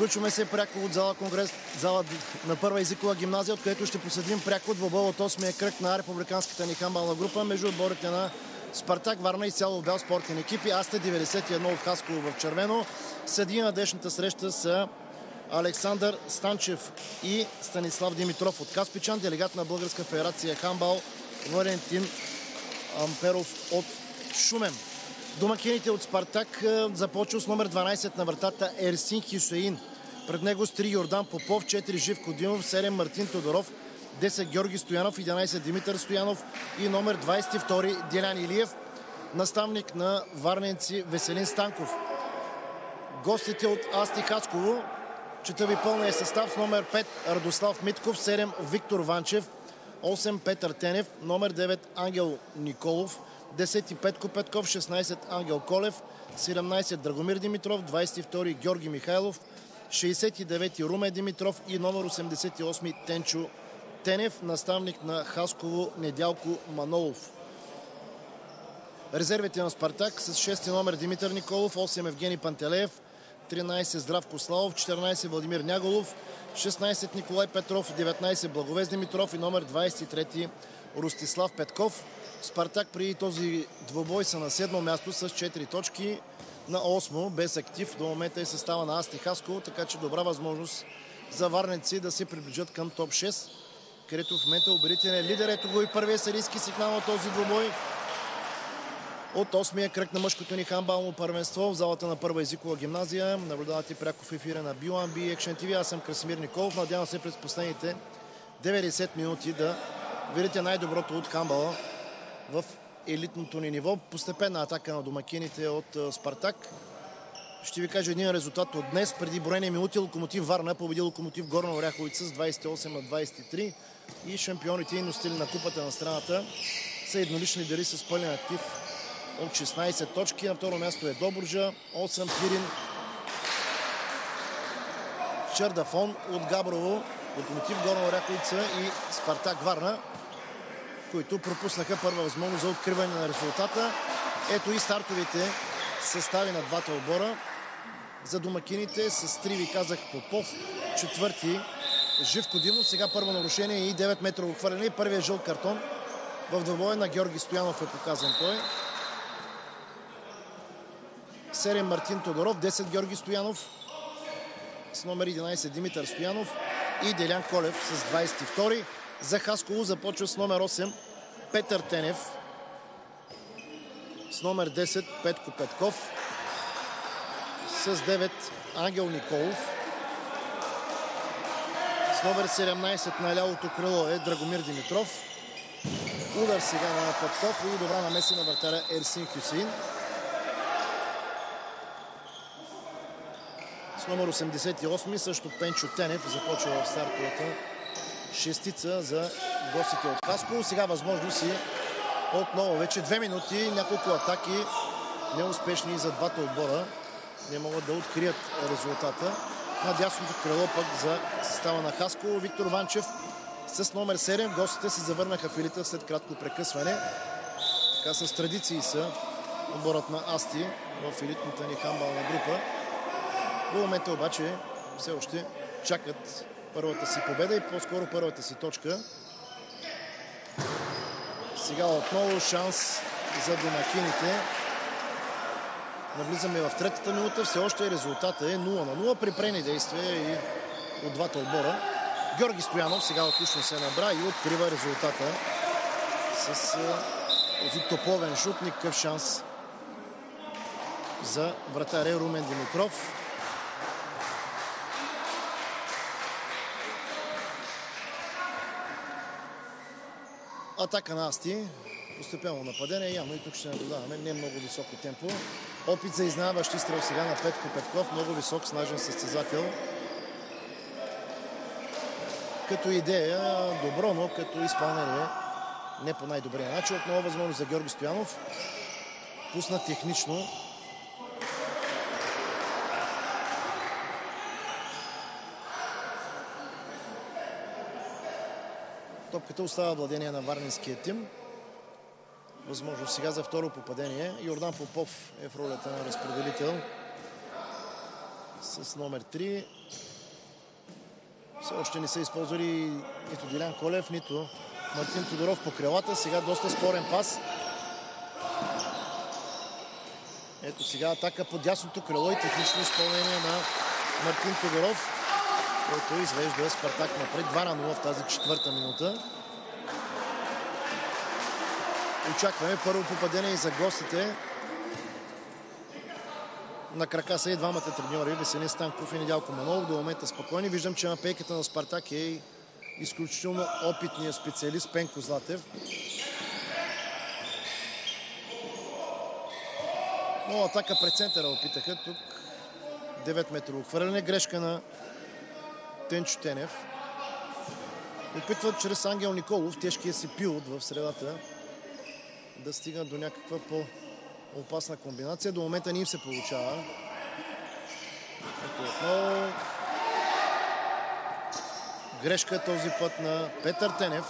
Включваме се пряко от зала Конгрес, зала на първа езикова гимназия, откъдето ще посъдим пряко двобой от 8-я кръг на републиканската ни хамбална група между отборите на Спартак, Варна и цяло бял спортен екипи. Асте 91 от Хасково в червено. Съдии на днешната среща са Александър Станчев и Станислав Димитров от Каспичан, делегат на Българска федерация Хамбал Валентин Амперов от Шумен. Домакините от Спартак започва с номер 12 на вратата Ерсин Хисуин. Пред него с 3 Йордан Попов, 4 Живко Димов, 7 Мартин Тодоров, 10 Георги Стоянов, 11 Димитър Стоянов и номер 22 Делян Илиев, наставник на варненци Веселин Станков. Гостите от Асти Хасково, чета ви пълния състав с номер 5 Радослав Митков, 7 Виктор Ванчев, 8 Петър Тенев, номер 9 Ангел Николов, 10 Петко Петков, 16 Ангел Колев, 17 Драгомир Димитров, 22 Георги Михайлов, 69 Руме Димитров и номер 88 Тенчо Тенев, наставник на Хасково Недялко Манолов. Резервите на Спартак с 6 номер Димитър Николов, 8 Евгений Пантелеев, 13 Здравко Славов, 14 Владимир Няголов, 16 Николай Петров, 19 Благовез Димитров и номер 23 Ростислав Петков. Спартак при този двобой са на седмо място с 4 точки на 8 без актив. До момента е състава на Асти Хаско, така че добра възможност за варнеци да се приближат към топ 6, където в момента убедителен е лидер. Ето го и първия серийски сигнал на този двобой от 8-я кръг на мъжкото ни хамбално първенство в залата на първа езикова гимназия. Наблюдавате пряко в ефира на BioNB Action TV. Аз съм Красимир Николов. Надявам се през последните 90 минути да видите най-доброто от хамбала в елитното ни ниво. Постепенна атака на домакините от Спартак. Ще ви кажа един резултат от днес. Преди броени минути Локомотив Варна победи Локомотив Горна Оряховица с 28 на 23 и шампионите и носители на купата на страната са еднолични дали с пълен актив от 16 точки. На второ място е Добруджа, 8 Пирин, Чердафон от Габрово, Локомотив Горна Оряховица и Спартак Варна, които пропуснаха първа възможност за откриване на резултата. Ето и стартовите състави на двата отбора. За домакините с три ви казах Попов, четвърти Живко Димов. Сега първо нарушение и 9 метрово хвърляне и първият жълт картон в двобоя на Георги Стоянов е показан той. 7 Мартин Тодоров, 10 Георги Стоянов с номер 11 Димитър Стоянов и Делян Колев с 22. За Хасково започва с номер 8 Петър Тенев с номер 10 Петко Петков с 9 Ангел Николов с номер 17 на лявото крило е Драгомир Димитров. Удар сега на Петков и добра намеса на вратаря Ерсин Хюсейн. С номер 88 също Пенчо Тенев започва в стартовата шестица за гостите от Хасково. Сега възможност и отново вече две минути, няколко атаки неуспешни за двата отбора. Не могат да открият резултата. На дясното крило пък за състава на Хасково. Виктор Ванчев с номер 7. Гостите се завърнаха в елита след кратко прекъсване. Така с традиции са отборът на Асти в елитната ни хамбална група. До момента обаче все още чакат първата си победа и по-скоро първата си точка. Сега отново шанс за домакините. Навлизаме в третата минута. Все още резултата е 0 на 0 при прени действия и от двата отбора. Георги Стоянов сега отлично се набра и открива резултата с този топловен шут. Никакъв шанс за вратаря Румен Димитров. Атака на Асти. Постепенно нападение. Явно и тук ще наблюдаваме не много високо темпо. Опит за изнаващ изстрел сега на Петко Петков. Много висок, снажен състезател. Като идея добро, но като изпълнение не по най-добрия начин. Отново възможност за Георги Стоянов. Пусна технично. Топката остава владение на варнинския тим. Възможно сега за второ попадение. Йордан Попов е в ролята на разпределител. с номер 3. Все още не са използвали нито Дилян Колев, нито Мартин Тодоров по крилата. Сега доста спорен пас. Ето сега атака по дясното крило и технично изпълнение на Мартин Тодоров, който извежда Спартак напред 2 на 0 в тази четвърта минута. Очакваме първо попадение и за гостите. На крака са и двамата треньори, Веселин Станков и Недялко Манолов. До момента спокойни. Виждам, че на пейката на Спартак е изключително опитният специалист Пенко Златев. Но атака пред центъра опитаха. Тук 9 метрово хвърляне. Грешка на Тенчо Тенев. Опитват чрез Ангел Николов, тежкия си пилот в средата, да стигнат до някаква по-опасна комбинация. До момента не им се получава. Ето отново. Грешка този път на Петър Тенев.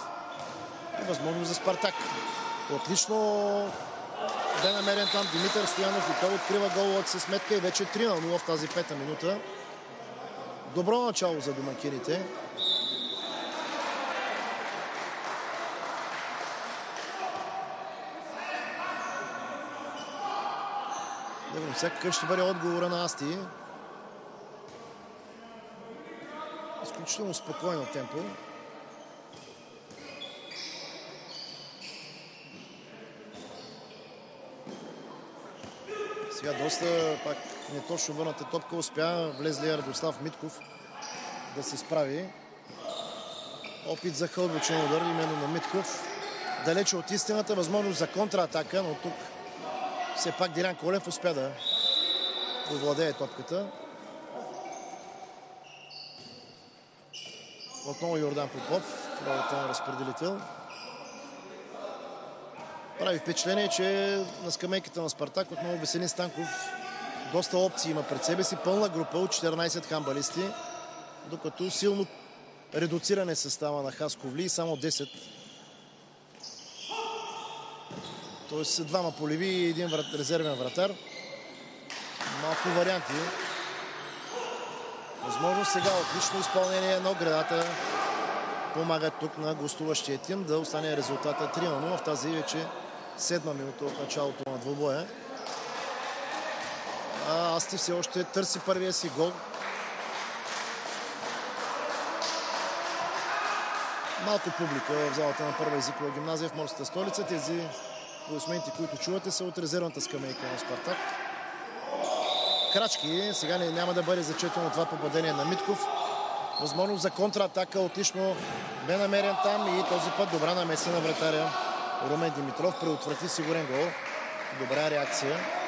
И възможно за Спартак. Отлично бе намерен там Димитър Стоянов и той открива головата си сметка и вече 3 на 0 в тази пета минута. Добро начало за домакините. Да видим сега какъв ще бъде отговора на Асти. Изключително спокойно темпо. Сега доста пак неточно върната топка успя влезлия Радослав Митков да се справи. Опит за хълбочен удар именно на Митков. Далече от истината, възможност за контратака, но тук все пак Дилян Колев успя да овладее топката. Отново Йордан Попов в на разпределител. Прави впечатление, че на скамейката на Спартак отново Веселин Станков доста опции има пред себе си. Пълна група от 14 хамбалисти, докато силно редуциране състава на Хасковли и само 10. Тоест двама полеви и един врат, резервен вратар. Малко варианти. Възможно сега отлично изпълнение, но градата помагат тук на гостуващия тим да остане резултата 3 0 в тази вече седма минута от началото на двубоя. Асти все още търси първия си гол. Малко публика в залата на първа езикова гимназия в Морската столица. Тези аплодисменти, които чувате, са от резервната скамейка на Спартак. Крачки. Сега няма да бъде зачетено това попадение на Митков. Възможност за контратака отлично бе намерен там и този път добра намеса на вратаря Румен Димитров. Преотврати сигурен гол. Добра реакция.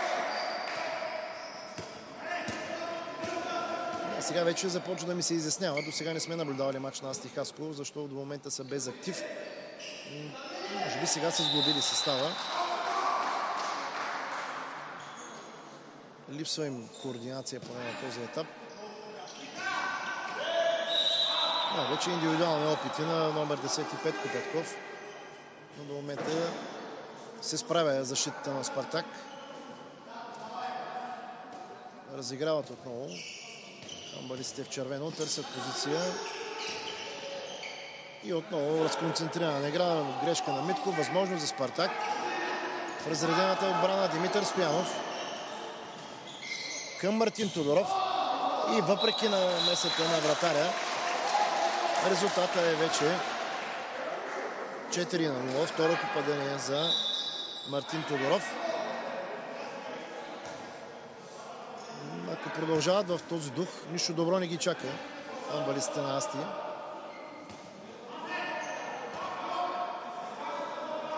Сега вече започва да ми се изяснява. До сега не сме наблюдавали матч на Асти Хаско, защото до момента са без актив. Може би сега са сглобили състава. Липсва им координация поне на този етап. Да, вече индивидуални опити на номер 10 Петко Петков. Но до момента се справя защитата на Спартак. Разиграват отново. Амбалистите в червено търсят позиция. И отново разконцентрирана игра, грешка на Митко, възможност за Спартак. В разредената отбрана Димитър Стоянов към Мартин Тодоров. И въпреки на месата на вратаря, резултата е вече 4 на 0. Второ попадение за Мартин Тодоров. Ако продължават в този дух, нищо добро не ги чака. Амбалистите на Асти.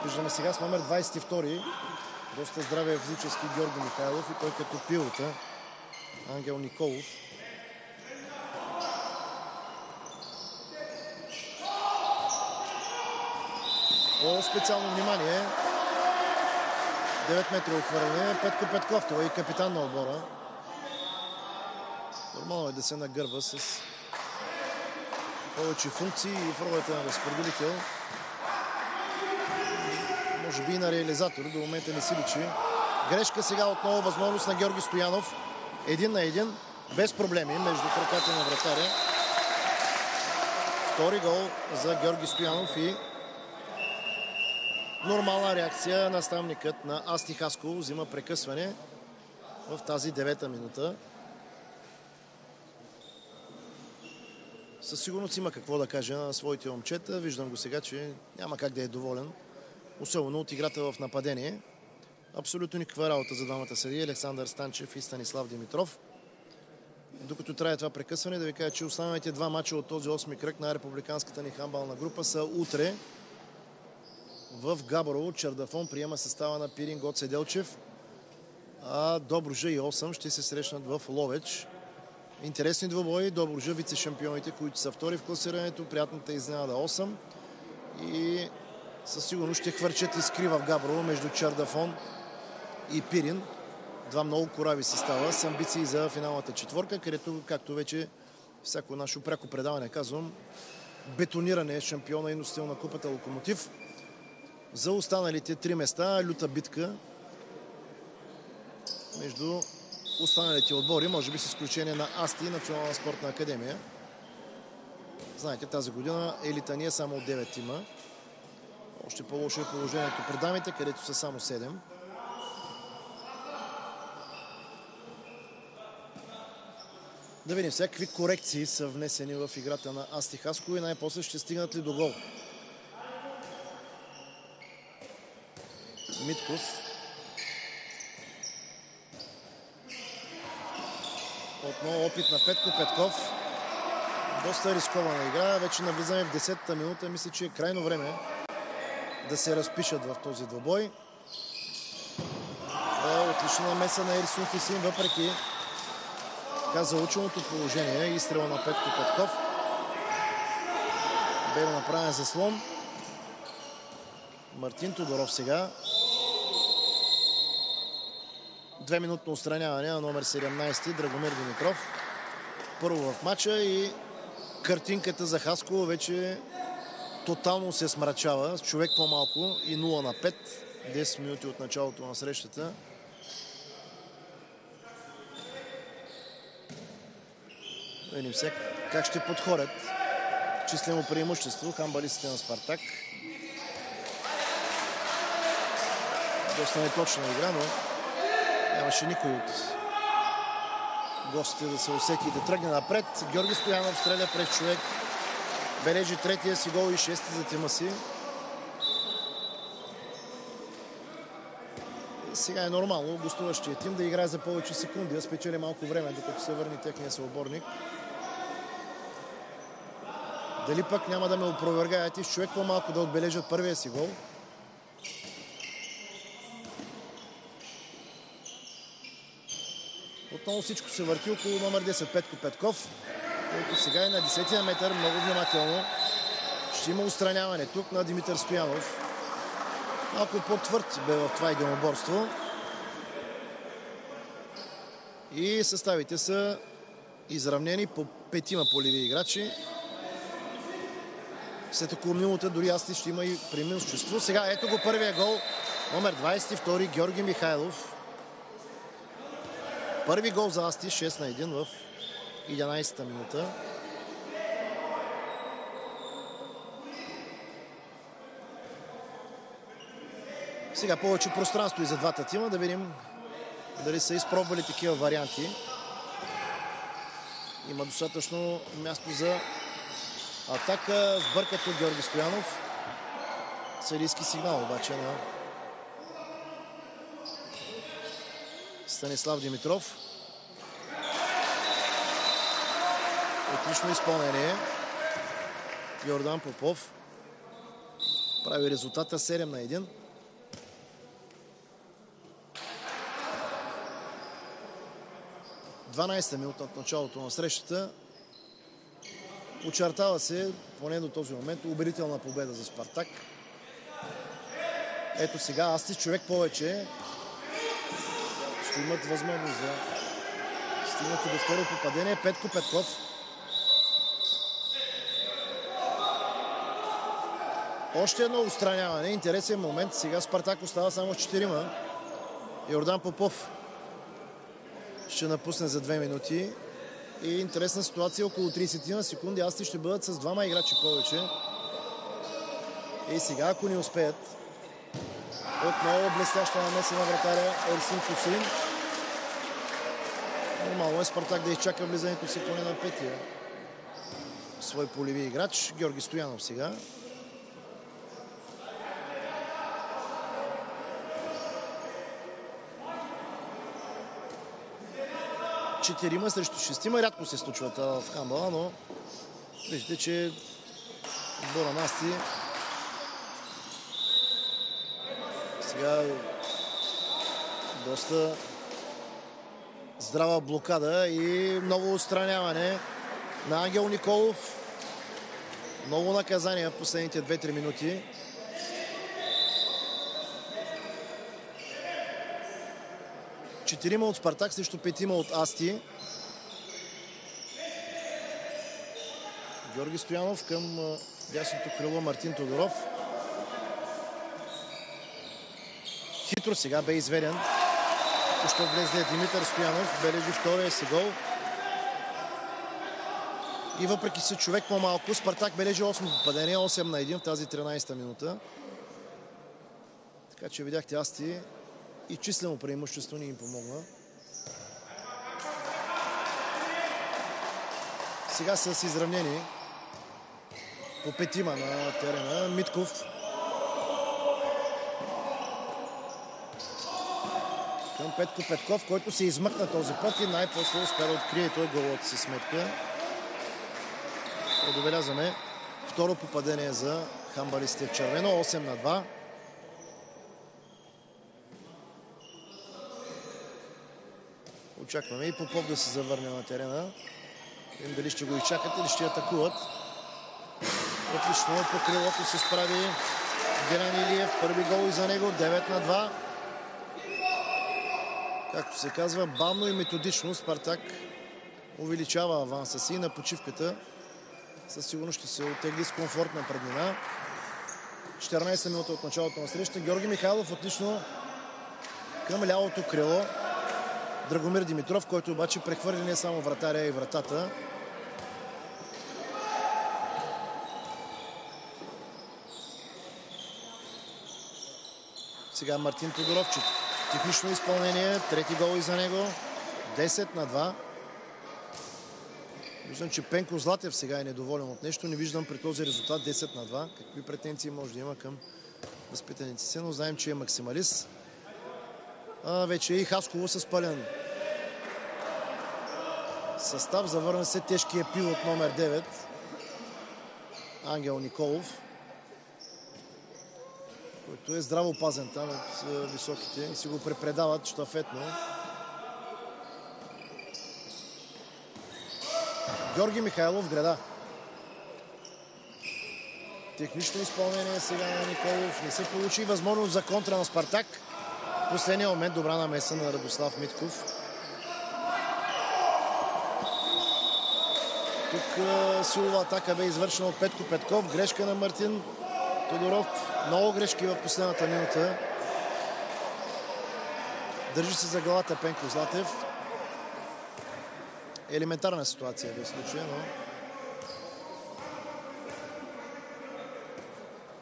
Виждаме сега с номер 22. Доста здравия физически Георги Михайлов и той като пилота Ангел Николов. По-специално внимание 9 метра отвърляне. Петко Петков, това е и капитан на отбора. Нормално е да се нагърва с повече функции и в ролята на разпределител. Може би и на реализатор. До момента не си личи. Грешка сега отново възможност на Георги Стоянов. Един на един. без проблеми между краката на вратаря. Втори гол за Георги Стоянов и нормална реакция на ставникът на Асти Хаско. Взима прекъсване в тази девета минута. Със сигурност има какво да каже на своите момчета. Виждам го сега, че няма как да е доволен. Особено от играта в нападение. Абсолютно никаква работа за двамата съдии. Александър Станчев и Станислав Димитров. Докато трябва това прекъсване, да ви кажа, че останалите два мача от този 8 кръг на републиканската ни хамбална група са утре в Габрово. Чердафон приема състава на Пирин Гоце Делчев. А Добружа и 8 ще се срещнат в Ловеч. Интересни двобои. Добружа, вице-шампионите, които са втори в класирането. Приятната изненада 8. И със сигурност ще хвърчат искри в Габрово между Чердафон и Пирин. Два много корави състава с амбиции за финалната четворка, където, както вече всяко наше пряко предаване казвам, бетониране е шампиона и носител на купата Локомотив. За останалите три места люта битка между останалите отбори, може би с изключение на АСТИ и Национална спортна академия. Знаете, тази година елита ни е само от 9 има. Още по-лошо е положението при дамите, където са само 7. Да видим всякакви корекции са внесени в играта на Асти Хаско и най-после ще стигнат ли до гол. Митков. Отново опит на Петко Петков. Доста рискована игра. Вече навлизаме в 10-та минута. Мисля, че е крайно време да се разпишат в този двобой. Е, отлична намеса на Ерисун Хисин, въпреки така заученото положение. Изстрела на Петко Петков. Бе направен заслон. Мартин Тодоров сега. Две минутно устраняване на номер 17 Драгомир Димитров. Първо в матча и картинката за Хаско вече тотално се смрачава. Човек по-малко и 0 на 5. 10 минути от началото на срещата. Видим се как ще подходят числено преимущество хамбалистите на Спартак. Доста неточна игра, но нямаше никой от гостите да се усети и да тръгне напред. Георги Стоянов стреля през човек. Бележи третия си гол и шести за тима си. Сега е нормално гостуващия тим да играе за повече секунди, да спечели малко време, докато се върне техния съоборник. Дали пък няма да ме опровергаят и с човек по-малко да отбележат първия си гол. Отново всичко се върти около номер 10 Петко Петков, който сега е на 10-я метър много внимателно. Ще има устраняване тук на Димитър Стоянов. Малко по-твърд бе в това единоборство. И съставите са изравнени по петима поливи играчи. След около минута дори аз ще има и преимущество. Сега ето го първия гол. Номер 22 Георги Михайлов. Първи гол за Асти, 6 на 1 в 11-та минута. Сега повече пространство и за двата тима. Да видим дали са изпробвали такива варианти. Има достатъчно място за атака. Сбъркат от Георги Стоянов. Съдийски сигнал обаче на Станислав Димитров. Отлично изпълнение. Йордан Попов прави резултата 7 на 1. Дванайста минута от началото на срещата. Очертава се, поне до този момент, убедителна победа за Спартак. Ето сега, аз ти човек повече ще имат възможност да стигнат и до второ попадение. Петко Петков. Още едно устраняване. Интересен момент. Сега Спартак остава само с 4 Йордан Попов ще напусне за две минути. И интересна ситуация, около 30 на секунди. Асти ще бъдат с двама играчи повече. И сега, ако не успеят, отново блестяща намеса на вратаря Ерсин Кусин. Нормално е Спартак да изчака влизането си поне на петия свой полеви играч. Георги Стоянов сега. Четирима срещу шестима. Рядко се случва в хамбала, но виждате, че Бора Насти сега доста здрава блокада и много отстраняване на Ангел Николов. Много наказания в последните 2-3 минути. Четирима от Спартак срещу петима от Асти. Георги Стоянов към дясното крило Мартин Тодоров. Хитро сега бе изведен. Тощо влезе Димитър Стоянов. Бележи втория си гол. И въпреки се човек по-малко, Спартак бележи 8 попадение, 8 на 1 в тази 13-та минута. Така че видяхте Асти и числено преимущество ни им помогна. Сега с изравнени по петима на терена. Митков Петко Петков, който се измъкна този път и най-после успя да открие той головата си сметка. Отбелязваме второ попадение за хамбалистите в червено. 8 на 2. Очакваме и Попов да се завърне на терена. Видим дали ще го изчакат или ще атакуват. Отлично по крилото се справи Геран Илиев. Първи гол и за него. 9 на 2. Както се казва, бавно и методично Спартак увеличава аванса си на почивката със сигурност ще се отегли с комфортна преднина. 14 минута от началото на среща. Георги Михайлов отлично към лявото крило. Драгомир Димитров, който обаче прехвърли не само вратаря и вратата. Сега Мартин Тодоров, технично изпълнение, трети гол и за него. 10 на 2. Виждам, че Пенко Златев сега е недоволен от нещо. Не виждам при този резултат 10 на 2. Какви претенции може да има към възпитаните си, но знаем, че е максималист. А, вече и Хасково с пълен състав. Завърна се тежкия пилот номер 9. Ангел Николов. Който е здраво пазен там от високите и си го препредават штафетно. Георги Михайлов града. Технично изпълнение сега на Николов. Не се получи възможност за контра на Спартак. Последния момент добра намеса на Радослав Митков. Тук силова атака бе извършена от Петко Петков. Грешка на Мартин Тодоров. Много грешки в последната минута. Държи се за главата Пенко Златев елементарна ситуация в случая, но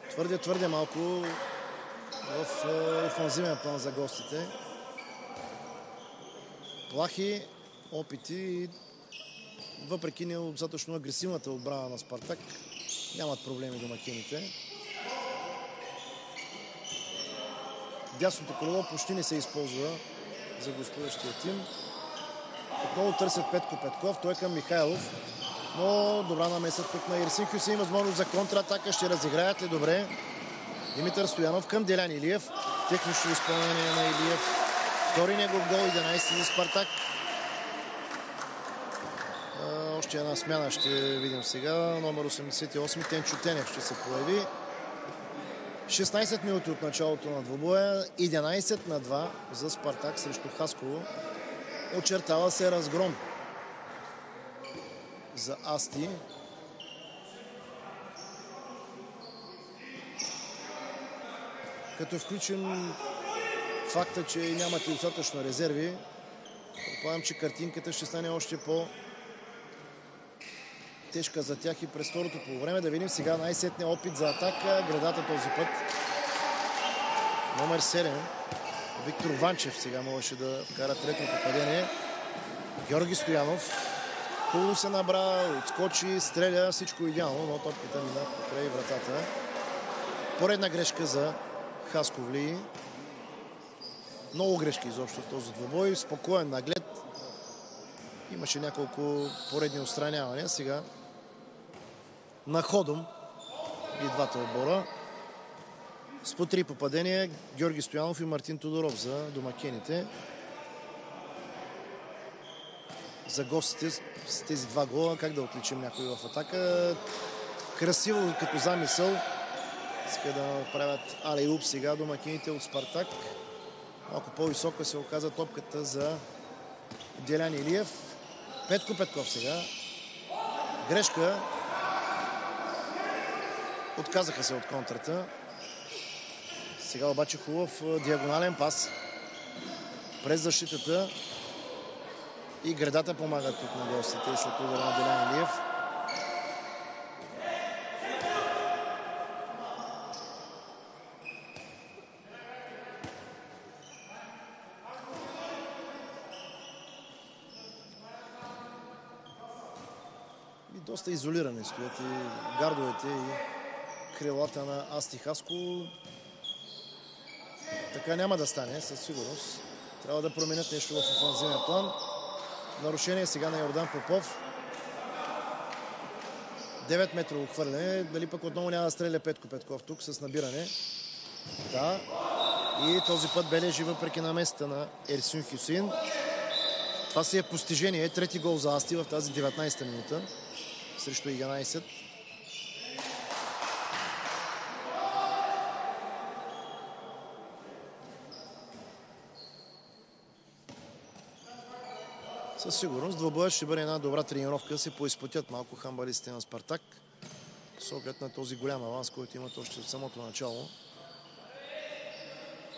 твърде, твърде малко в офанзивен план за гостите. Плахи опити и въпреки недостатъчно агресивната отбрана на Спартак, нямат проблеми домакините. Дясното колело почти не се използва за гостуващия тим. Отново търсят Петко Петков. Той е към Михайлов. Но добра намеса тук на Ирсин Хюсейн. Възможност за контратака. Ще разиграят ли добре? Димитър Стоянов към Делян Илиев. Технично изпълнение на Илиев. Втори негов гол, 11 за Спартак. Още една смяна ще видим сега. Номер 88 Тенчо Тенев ще се появи. 16 минути от началото на двобоя. 11 на 2 за Спартак срещу Хасково. Очертава се разгром за Асти. Като включим факта, че нямате достатъчно резерви, предполагам, че картинката ще стане още по тежка за тях и през второто по време. Да видим сега най-сетния опит за атака. Градата този път. Номер 7. Виктор Ванчев сега можеше да вкара трето попадение. Георги Стоянов. Хубаво се набра, отскочи, стреля, всичко идеално, но топката мина покрай вратата. Поредна грешка за Хасковли. Много грешки изобщо в този двобой. Спокоен наглед. Имаше няколко поредни устранявания. Сега на ходом и двата отбора. С по три попадения Георги Стоянов и Мартин Тодоров за домакените. За гостите с тези два гола, как да отличим някой в атака. Красиво като замисъл. Иска да направят Алеюб сега домакините от Спартак. Малко по-висока се оказа топката за Делян Илиев. Петко Петков сега. Грешка. Отказаха се от контрата. Сега обаче хубав диагонален пас. През защитата. И градата помагат тук на гостите и след удара на Делян Илиев. доста изолирани стоят и гардовете и крилата на Асти Хаско. Така няма да стане, със сигурност. Трябва да променят нещо в офанзивния план. Нарушение сега на Йордан Попов. 9 метрово хвърляне. Дали пък отново няма да стреля Петко Петков тук с набиране. Да. И този път бележи въпреки на места на Ерсин Хюсин. Това си е постижение. Трети гол за Асти в тази 19-та минута срещу 11. Със сигурност двобоят ще бъде една добра тренировка. Се поизпътят малко хамбалистите на Спартак. С оглед на този голям аванс, който имат още от самото начало.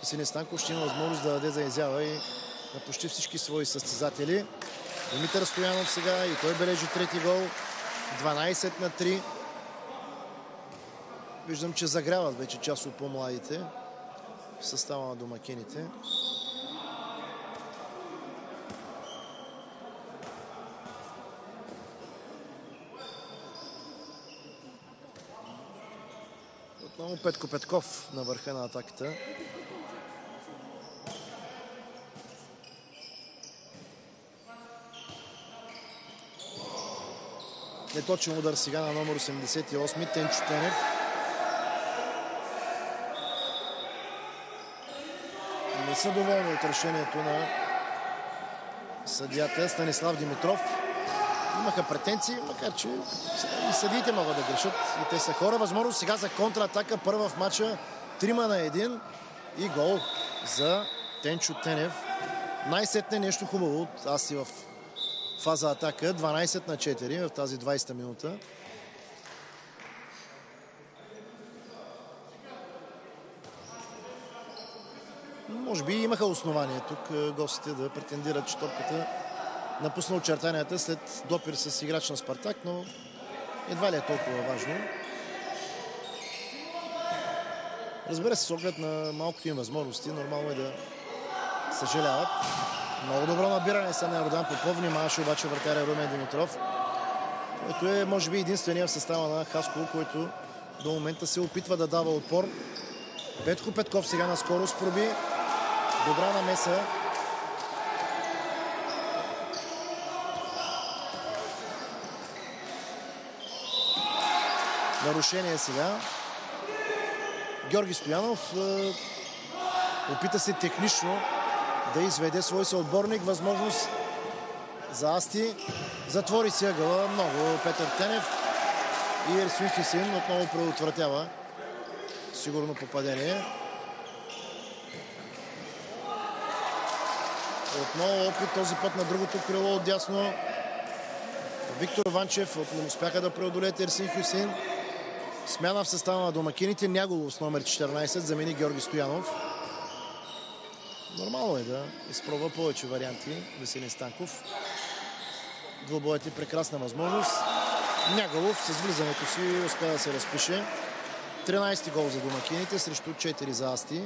Сини Станков ще има възможност да даде за изява и на почти всички свои състезатели. Димитър Стоянов сега и той бележи трети гол. 12 на 3. Виждам, че загряват вече част от по-младите в състава на домакините. Отново Петко Петков на върха на атаката. Неточен удар сега на номер 88 Тенчо Тенев. Не са доволни от решението на съдията Станислав Димитров. Имаха претенции, макар че и съдиите могат да грешат. И те са хора. Възможно сега за контратака. Първа в матча. Трима на един. И гол за Тенчо Тенев. Най-сетне нещо хубаво от Аси в фаза атака. 12 на 4 в тази 20-та минута. Може би имаха основание тук гостите да претендират, че топката напусна очертанията след допир с играч на Спартак, но едва ли е толкова важно. Разбира се, с оглед на малкото им възможности, нормално е да съжаляват. Много добро набиране са на Йордан Попов. Внимаваше обаче вратаря Румен Димитров, който е, може би, единствения в състава на Хаско, който до момента се опитва да дава отпор. Петко Петков сега на скорост проби. Добра намеса. Нарушение сега. Георги Стоянов е, опита се технично да изведе свой съотборник. Възможност за Асти. Затвори си ъгъла много Петър Тенев. И Ерсуин Хисин отново предотвратява сигурно попадение. Отново опит този път на другото крило отдясно. Виктор Ванчев не успяха да преодолеят Ерсин Хюсин. Смяна в състава на домакините. Няголов с номер 14 замени Георги Стоянов. Нормално е да изпробва повече варианти Веселин Станков. Двобоят е прекрасна възможност. Нягалов с влизането си успя да се разпише. 13 гол за домакините срещу 4 за Асти.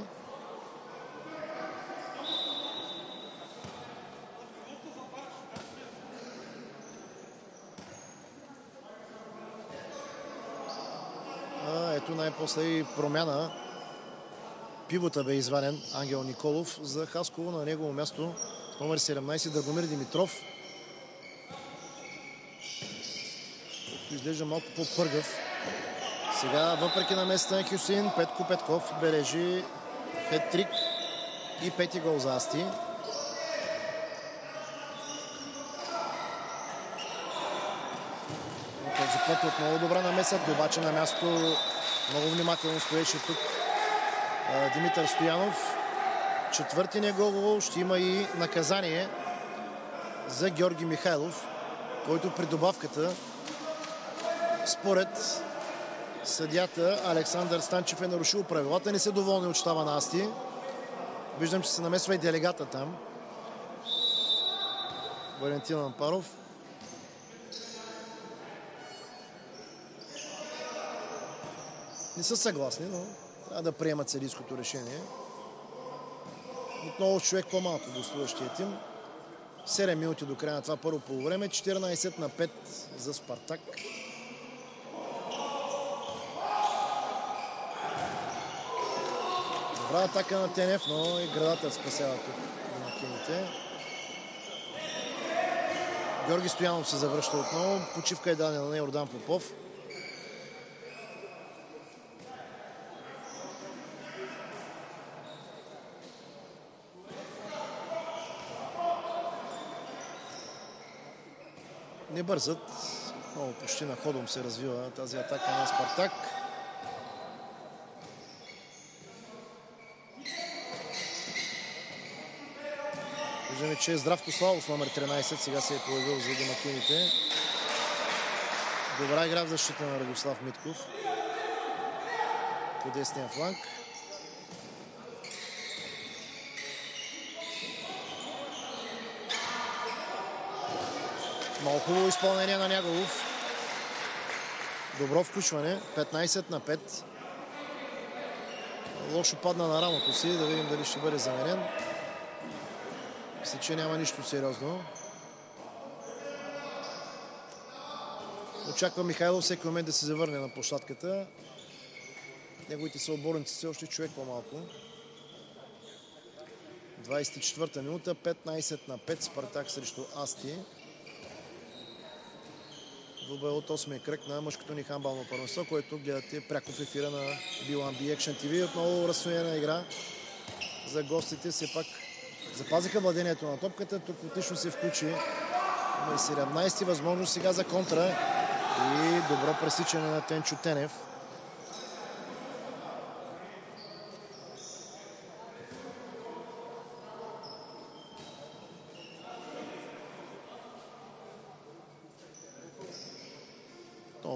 Най-после и промяна. Пивота бе изваден Ангел Николов за Хасково на негово място номер 17 Драгомир Димитров. Изглежда малко по-пъргав. Сега, въпреки на места на Хюсин, Петко Петков бележи хет-трик и пети гол за Асти. Този път отново добра намеса. Обаче на място много внимателно стоеше тук Димитър Стоянов. Четвърти не гол ще има и наказание за Георги Михайлов, който при добавката според съдята Александър Станчев е нарушил правилата. Не са доволни от щаба на Асти. Виждам, че се намесва и делегата там. Валентин Ампаров. Не са съгласни, но трябва да приемат съдийското решение. Отново човек по-малко гостуващия тим. 7 минути до края на това първо полувреме. 14 на 5 за Спартак. Добра атака на Тенев, но и градата спасява тук домакините. Георги Стоянов се завръща отново. Почивка е дадена на Йордан Попов. Не бързат. Много почти на ходом се развива тази атака на Спартак. Виждаме, че Здравко Славов, номер 13. Сега се е появил за домакините. Добра игра в защита на Радослав Митков. По десния фланг. Много хубаво изпълнение на Няголов. Добро включване. 15 на 5. Лошо падна на рамото си. Да видим дали ще бъде заменен. Мисля, че няма нищо сериозно. Очаква Михайлов всеки момент да се завърне на площадката. Неговите съоборници все още човек по-малко. 24-та минута, 15 на 5, Спартак срещу Асти. Двубой от 8 кръг на мъжкото ни хамбално първенство, което гледате пряко в ефира на B1B Action TV. Отново разсоена игра за гостите. Все пак запазиха владението на топката. Тук отлично се включи на 17 възможност сега за контра и добро пресичане на Тенчо Тенев.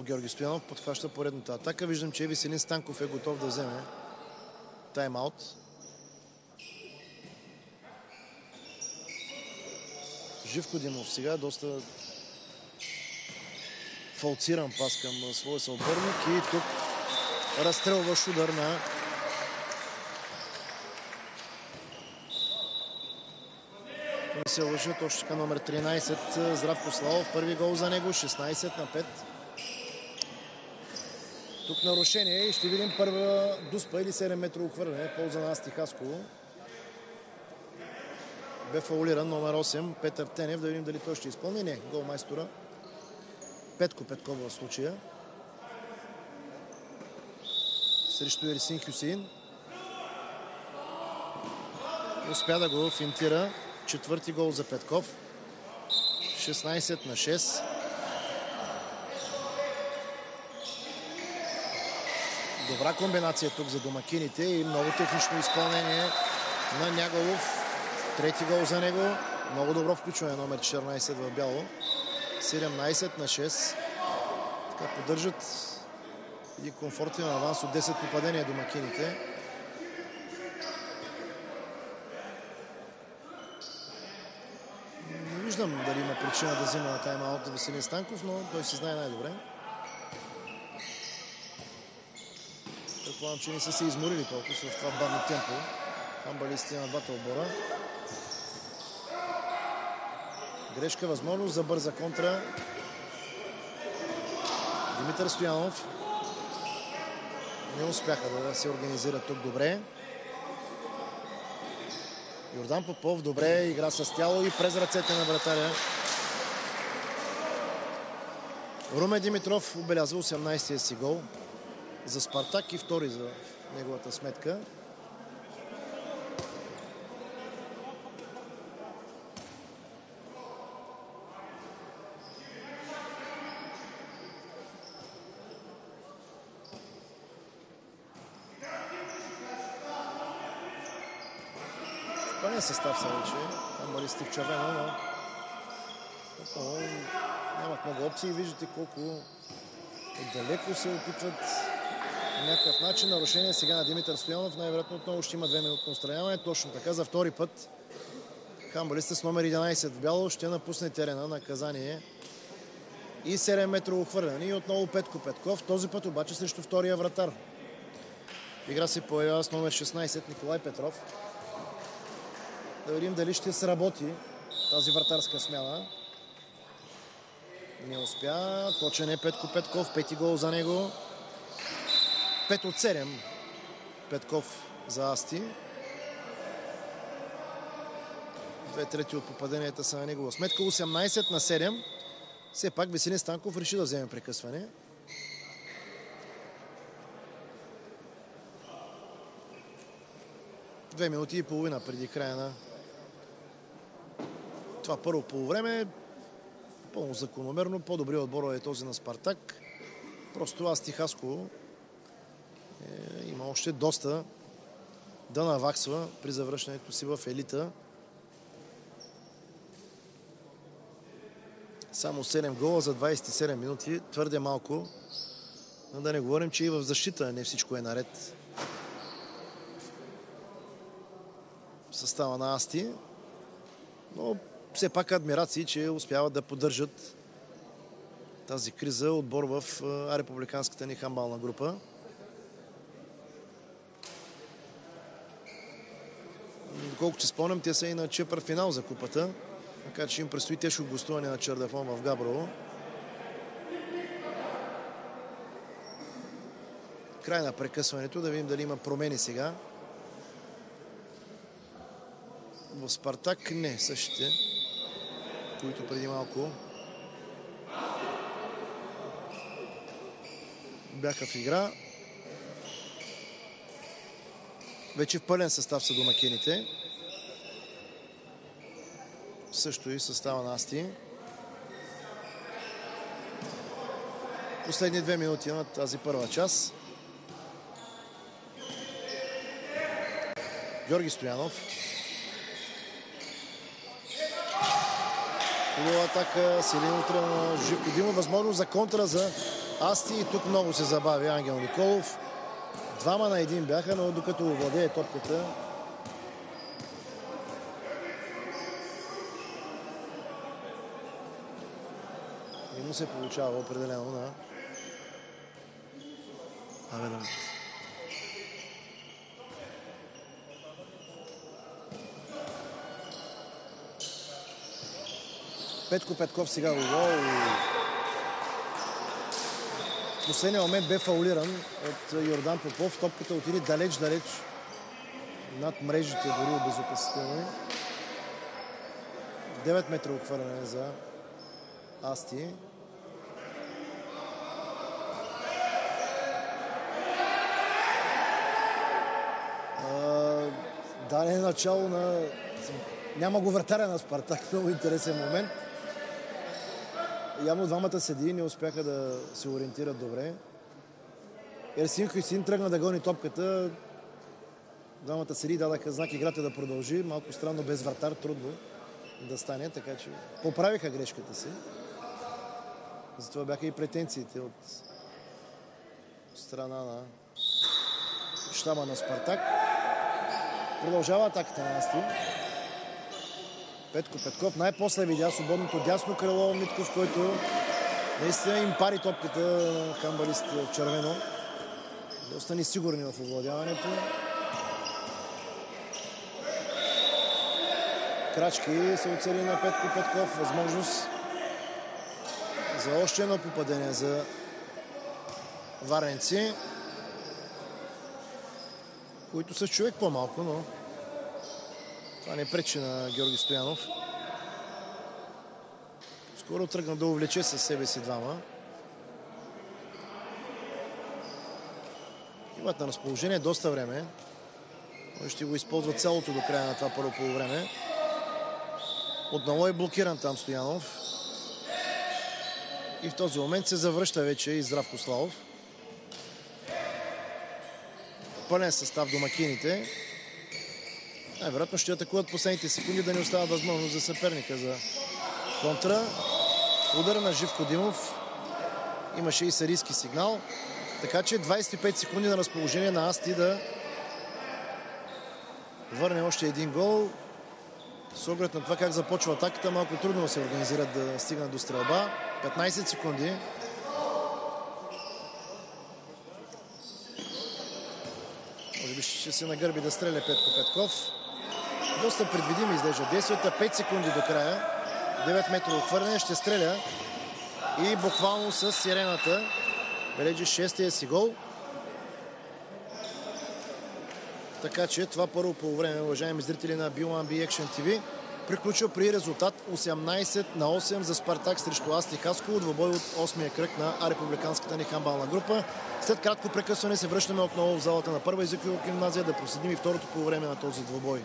Георги Стоянов подхваща поредната атака. Виждам, че Веселин Станков е готов да вземе тайм-аут. Живко Димов сега доста фалциран пас към своя съотборник и тук разстрелващ удар на не се лъжа, точно така номер 13 Здравко Славов. Първи гол за него, 16 на 5. Тук нарушение и ще видим първа дуспа или 7 метро хвърляне. Полза на Асти Хасково. Бе фаулиран номер 8 Петър Тенев. Да видим дали той ще изпълни. Не, гол майстора. Петко Петков в случая. Срещу Ерсин Хюсейн. Успя да го финтира. Четвърти гол за Петков. 16 на 6. Добра комбинация тук за домакините и много технично изпълнение на Няголов. Трети гол за него. Много добро включване номер 14 в бяло. 17 на 6. Така поддържат и комфортен аванс от 10 попадения домакините. Не виждам дали има причина да взима на тайм-аут Василин Станков, но той се знае най-добре. Предполагам, че не са се изморили толкова в това бавно темпо. Хамбалистите на двата отбора. Грешка, възможност за бърза контра. Димитър Стоянов. Не успяха да се организират тук добре. Йордан Попов добре игра с тяло и през ръцете на вратаря. Руме Димитров обелязва 18-я си гол за Спартак и втори за неговата сметка. Пълен състав са вече. Амбалисти в червено, но нямат много опции. Виждате колко далеко се опитват някакъв начин. Нарушение сега на Димитър Стоянов. Най-вероятно отново ще има две минутно устраняване. Точно така за втори път Хамбалиста с номер 11 в бяло ще напусне терена. Наказание и 7 метрово хвърляне. И отново Петко Петков. Този път обаче срещу втория вратар. Игра се появява с номер 16 Николай Петров. Да видим дали ще сработи тази вратарска смяна. Не успя. Точен е Петко Петков. Пети гол за него. 5 от 7. Петков за Асти. Две трети от попаденията са на негова сметка. 18 на 7. Все пак Веселин Станков реши да вземе прекъсване. Две минути и половина преди края на това първо полувреме. Пълно закономерно. По-добрият отбор е този на Спартак. Просто аз Тихаско е, има още доста да наваксва при завръщането си в елита. Само 7 гола за 27 минути. Твърде малко. Но да не говорим, че и в защита не всичко е наред. Състава на Асти. Но все пак адмирации, че успяват да поддържат тази криза отбор в републиканската ни хамбална група. Доколкото че спомням, те са и на Чепър финал за купата. Така че им предстои тежко гостуване на Чердафон в Габрово. Край на прекъсването, да видим дали има промени сега. В Спартак не, същите, които преди малко бяха в игра. Вече в пълен състав са домакините. Също и състава на Асти. Последни две минути на тази първа част. Георги Стоянов. Хубава атака, силен утре на Живко Димов. Възможно за контра за Асти и тук много се забави Ангел Николов. Двама на един бяха, но докато владее топката, не му се получава определено на Абе. Петко Петков сега гол. В последния момент бе фаулиран от Йордан Попов. Топката отиде далеч-далеч над мрежите, дори обезопасителни. 9 метра хвърляне за Асти. Даде начало на... Няма го вратаря на Спартак. Много интересен момент. Явно двамата седи не успяха да се ориентират добре. Ерсин Хюсин тръгна да гони топката. Двамата седи дадаха знак играта да продължи. Малко странно без вратар, трудно да стане, така че поправиха грешката си. Затова бяха и претенциите от страна на щаба на Спартак. Продължава атаката на Асти. Петко Петков най-после видя свободното дясно крило Митков, който наистина им пари топката на хамбалистите в червено. Доста несигурни в овладяването. Крачки се оцели на Петко Петков. Възможност за още едно попадение за варенци, които са човек по-малко, но това не пречи на Георги Стоянов. Скоро тръгна да увлече със себе си двама. Имат на разположение доста време. Той ще го използва цялото до края на това първо полувреме. Отново е блокиран там Стоянов. И в този момент се завръща вече и Здравко Славов. Пълен състав домакините. Най-вероятно ще атакуват последните секунди да не остават възможност за съперника за контра. Удар на Живко Димов. Имаше и сарийски сигнал. Така че 25 секунди на разположение на Асти да върне още един гол. С оглед на това как започва атаката, малко трудно се организират да стигнат до стрелба. 15 секунди. Може би ще се нагърби да стреля Петко Петков. Доста предвидимо изглежда действията. 5 секунди до края. 9 метра отвърне. Ще стреля. И буквално с сирената бележи шестия си гол. Така че това първо по време, уважаеми зрители на B1B Action TV, приключва при резултат 18 на 8 за Спартак срещу Асти Хасково, двобой от 8-я кръг на републиканската ни хамбална група. След кратко прекъсване се връщаме отново в залата на първа езикова гимназия да проследим и второто по време на този двобой.